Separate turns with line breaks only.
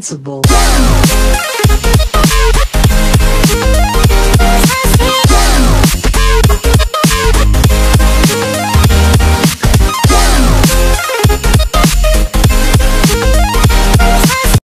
Principle.